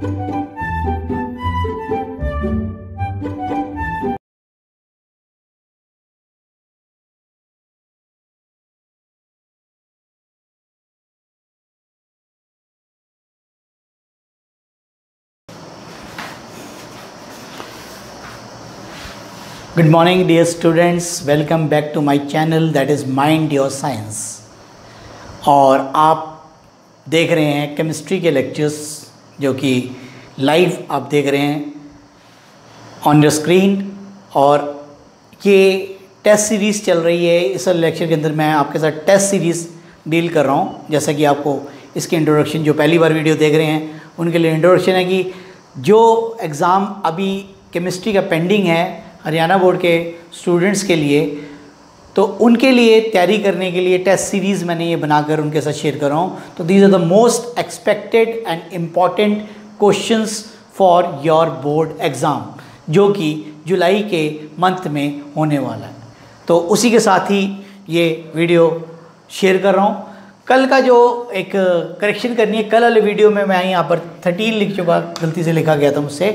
Good morning dear students, welcome back to my channel that is Mind Your Science और आप देख रहे हैं केमिस्ट्री के लेक्चर्स जो कि लाइव आप देख रहे हैं ऑन योर स्क्रीन और ये टेस्ट सीरीज़ चल रही है इस लेक्चर के अंदर मैं आपके साथ टेस्ट सीरीज़ डील कर रहा हूँ जैसा कि आपको इसके इंट्रोडक्शन जो पहली बार वीडियो देख रहे हैं उनके लिए इंट्रोडक्शन है कि जो एग्ज़ाम अभी केमिस्ट्री का पेंडिंग है हरियाणा बोर्ड के स्टूडेंट्स के लिए तो उनके लिए तैयारी करने के लिए टेस्ट सीरीज़ मैंने ये बनाकर उनके साथ शेयर कर रहा हूँ तो these are the most expected and important questions for your board exam जो कि जुलाई के मंथ में होने वाला है तो उसी के साथ ही ये वीडियो शेयर कर रहा हूँ कल का जो एक करेक्शन करनी है कल वाले वीडियो में मैं यहाँ पर थर्टीन लिख चुका गलती से लिखा गया था मुझसे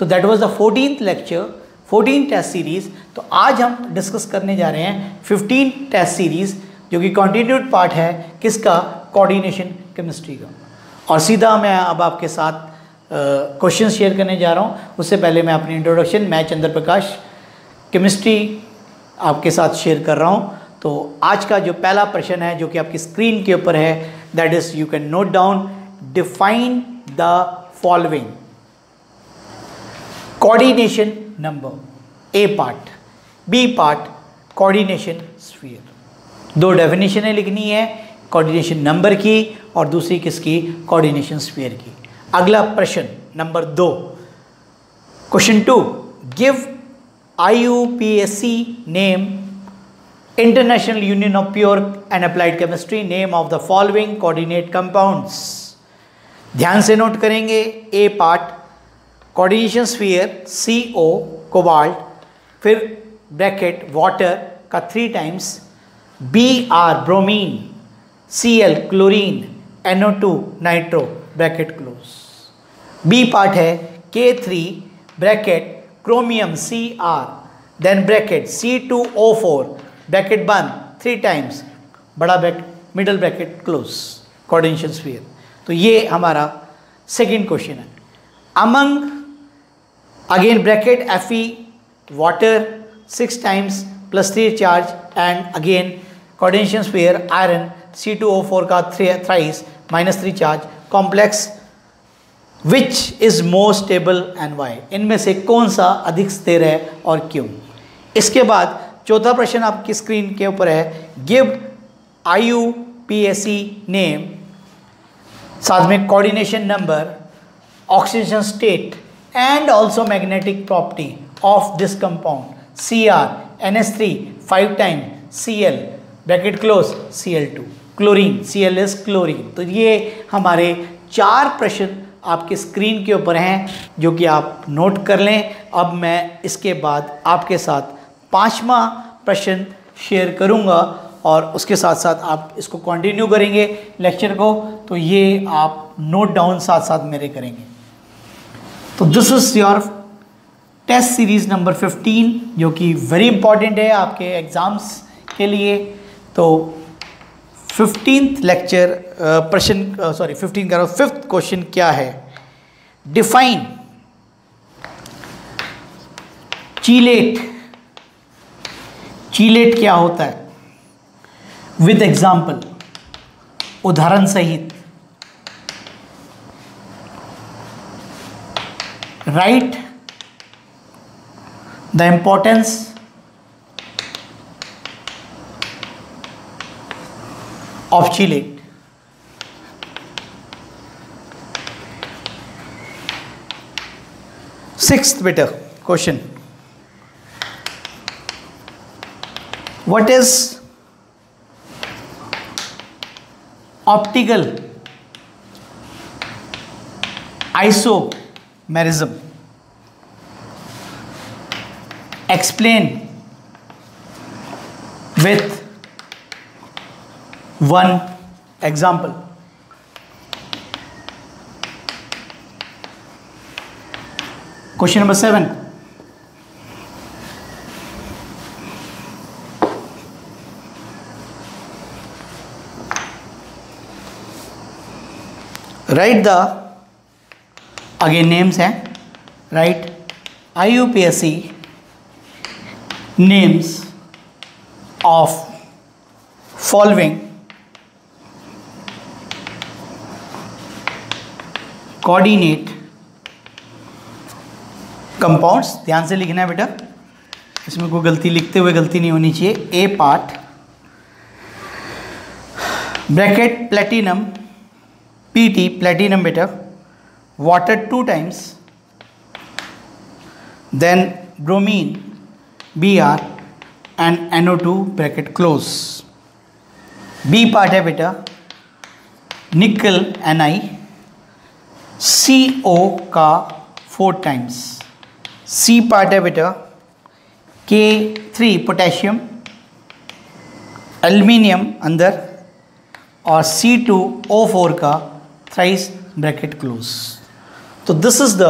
तो that was the fourteen lecture 14 test series तो आज हम डिस्कस करने जा रहे हैं 15 टेस्ट सीरीज़ जो कि कॉन्टीन्यूड पार्ट है किसका कोऑर्डिनेशन केमिस्ट्री का और सीधा मैं अब आपके साथ क्वेश्चन शेयर करने जा रहा हूँ उससे पहले मैं अपनी इंट्रोडक्शन मैं चंद्र प्रकाश केमिस्ट्री आपके साथ शेयर कर रहा हूँ तो आज का जो पहला प्रश्न है जो कि आपकी स्क्रीन के ऊपर है that is you can note down define the following coordination number A part B part coordination sphere दो डेफिनेशन है लिखनी है कोऑर्डिनेशन नंबर की और दूसरी किसकी कोऑर्डिनेशन स्फीयर की अगला प्रश्न नंबर दो question two give C name international union of pure and applied chemistry name of the following coordinate compounds ध्यान से नोट करेंगे A part coordination sphere C O cobalt फिर ब्रैकेट वाटर का three times B R bromine C L chlorine O two nitro bracket close B part है K three bracket chromium C R then bracket C two O four bracket one three times बड़ा bracket middle bracket close coordination sphere तो ये हमारा second question है among again bracket F E water six times plus three charge and again coordination sphere iron C two O four का three thrice minus three charge complex which is most stable and why इनमें से कौन सा अधिक स्थिर है और क्यों इसके बाद चौथा प्रश्न आपकी स्क्रीन के ऊपर है give I U P S C name साथ में coordination number oxygen state and also magnetic property of this compound C R N S three five time C L bracket close C L two chlorine C L S chlorine तो ये हमारे चार प्रश्न आपके screen के ऊपर हैं जो कि आप नोट कर लें अब मैं इसके बाद आपके साथ पाँचवा प्रश्न शेयर करूंगा और उसके साथ साथ आप इसको कंटिन्यू करेंगे लेक्चर को तो ये आप नोट डाउन साथ साथ मेरे करेंगे तो this is your test series number 15 जो कि वेरी इंपॉर्टेंट है आपके एग्ज़ाम्स के लिए तो फिफ्टीन लेक्चर uh, प्रश्न सॉरी uh, फिफ्टीन कह रहा हूँ फिफ्थ क्वेश्चन क्या है डिफाइन चीलेट चीलेट क्या होता है विद एग्जाम्पल उदाहरण सहित write the importance of Chile. sixth better question what is optical iso merism. Explain with one example. Question number 7. Write the again names हैं write I names of following coordinate compounds ध्यान से लिखना है बेटा इसमें कोई गलती लिखते हुए गलती नहीं होनी चाहिए A part bracket platinum PT platinum बेटा water two water 2 times then bromine br and two bracket close B part है बेटा nickel N I C O का फोर टाइम्स सी पार्ट है बेटा के थ्री पोटेशियम एल्युमिनियम अंदर और C two O four का thrice bracket close तो this is the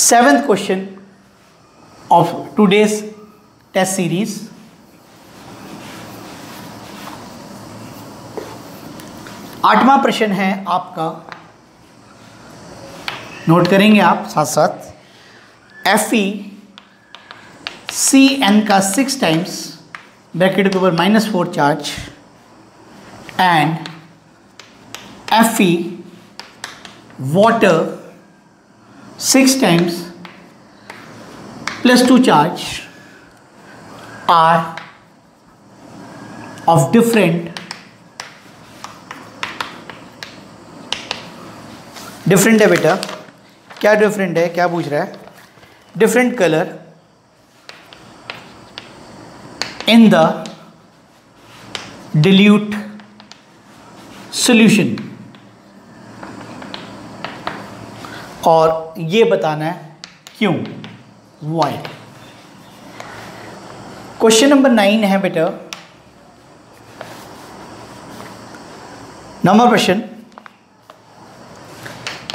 seventh question of today's test series आठवां प्रश्न है आपका नोट करेंगे आप साथ साथ एफ ई सी एन का सिक्स टाइम्स ब्रैकेट के ऊपर minus four charge and F E water six times plus two charge are of different different है बेटा क्या डिफरेंट है क्या पूछ रहा है different colour in the dilute solution और ये बताना है क्यों वाई क्वेश्चन नंबर नाइन है बेटा नंबर क्वेश्चन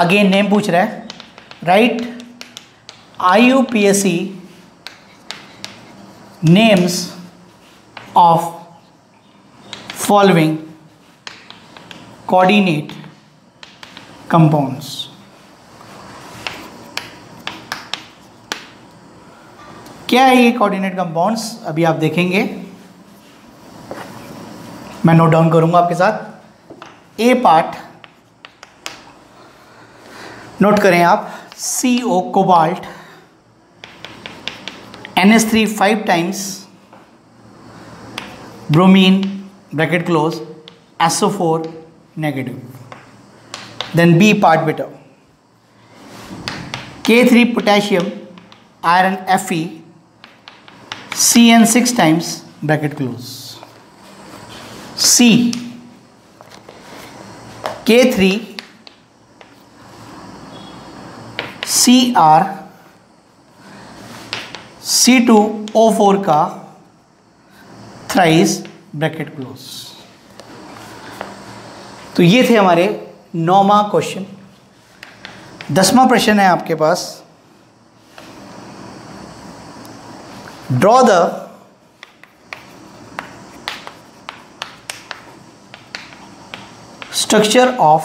अगेन नेम पूछ रहा है write I U P S C names of following coordinate compounds क्या है ये कोऑर्डिनेट कंपाउंड्स अभी आप देखेंगे मैं नोट डाउन करूंगा आपके साथ ए पार्ट नोट करें आप C O cobalt N S three five times bromine bracket close S O four negative then B part बेटा K three potassium iron F E C N six times bracket close C K three C R C two O four का thrice bracket close तो ये थे हमारे नौवा question दसवां प्रश्न है आपके पास draw the structure of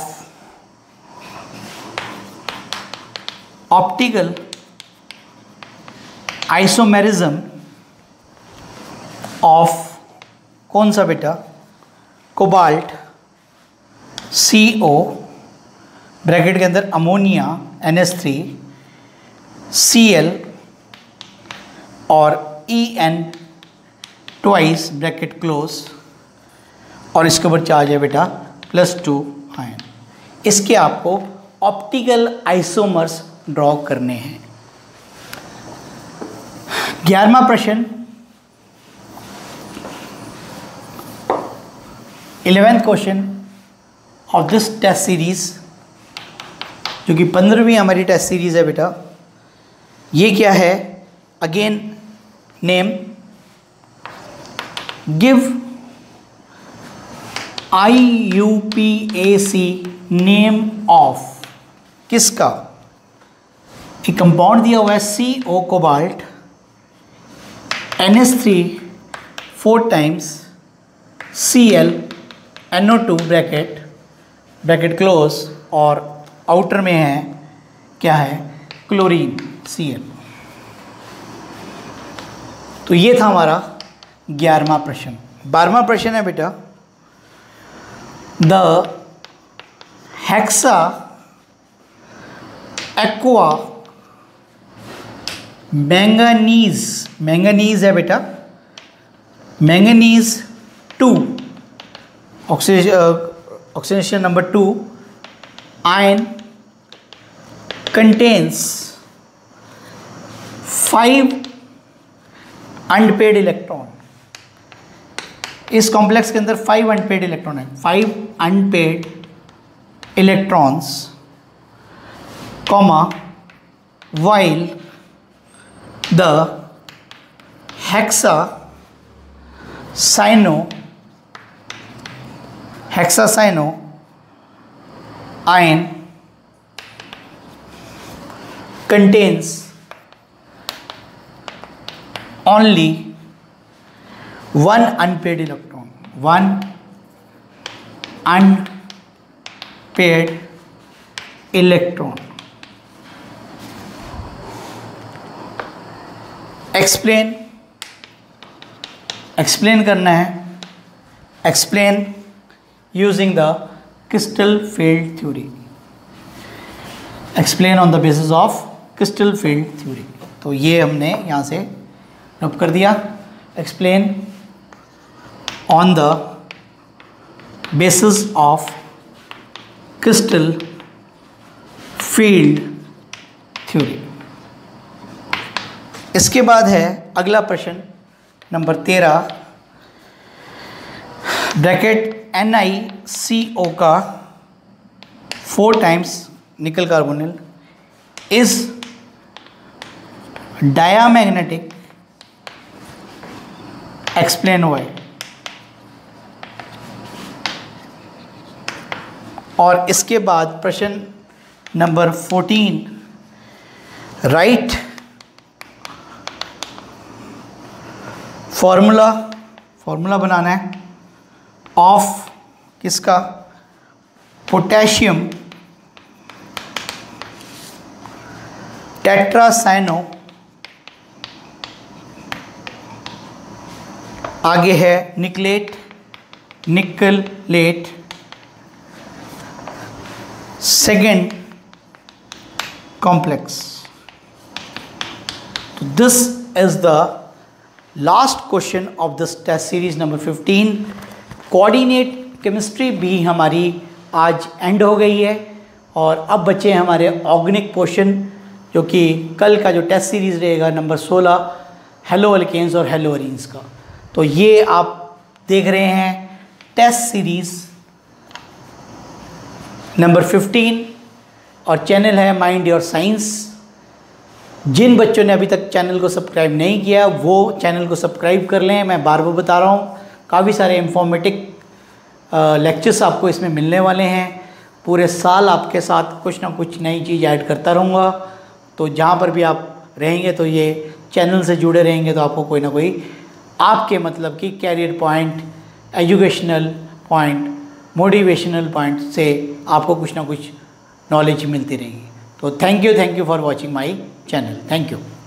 optical isomerism of कौन सा बेटा कोबाल्ट सी ओ ब्रैकेट के अंदर ammonia N S three C L और E N twice bracket close और इसके ऊपर चार्ज है बेटा प्लस टू आयन इसके आपको ऑप्टिकल आइसोमर्स ड्रॉ करने हैं ग्यारहवा प्रश्न eleventh question of this test series जो कि पंद्रहवीं हमारी टेस्ट सीरीज है बेटा ये क्या है again name give I U P A C name of किसका एक कंपाउंड दिया हुआ है C O cobalt N S three four times C L N O two bracket bracket close और आउटर में है क्या है क्लोरीन सी एल तो ये था हमारा ग्यारहवा प्रश्न बारहवा प्रश्न है बेटा the hexa aqua manganese manganese है बेटा manganese two oxygen oxygen number two ion contains five unpaired electron इस कॉम्प्लेक्स के अंदर फाइव अनपेड इलेक्ट्रॉन है five unpaired electrons comma while the hexa cyano hexa cyano ion contains only one unpaired electron one unpaired electron explain explain करना है explain using the crystal field theory explain on the basis of crystal field theory तो ये हमने यहाँ से note कर दिया explain on the basis of crystal field theory इसके बाद है अगला प्रश्न नंबर तेरह bracket N I C O का four times nickel carbonyl is diamagnetic explain हुआ है और इसके बाद प्रश्न number fourteen write formula formula बनाना है ऑफ किसका पोटेशियम टेट्रासाइनो आगे है nickelate nickelate second complex तो this is the last question of this test series number 15 coordinate chemistry भी हमारी आज एंड हो गई है और अब बचे हमारे ऑर्गेनिक पोर्शन जो कि कल का जो टेस्ट सीरीज़ रहेगा नंबर 16 हेलो अल्केन्स और हेलो अरिन्स का तो ये आप देख रहे हैं टेस्ट सीरीज नंबर 15 और चैनल है माइंड योर साइंस जिन बच्चों ने अभी तक चैनल को सब्सक्राइब नहीं किया वो चैनल को सब्सक्राइब कर लें मैं बार बार बता रहा हूँ काफ़ी सारे इन्फॉर्मेटिव लेक्चर्स आपको इसमें मिलने वाले हैं पूरे साल आपके साथ कुछ ना कुछ नई चीज़ ऐड करता रहूँगा तो जहाँ पर भी आप रहेंगे तो ये चैनल से जुड़े रहेंगे तो आपको कोई ना कोई आपके मतलब कि career point educational point motivational point से आपको कुछ ना कुछ नॉलेज मिलती रहेगी तो thank you thank you for watching my channel thank you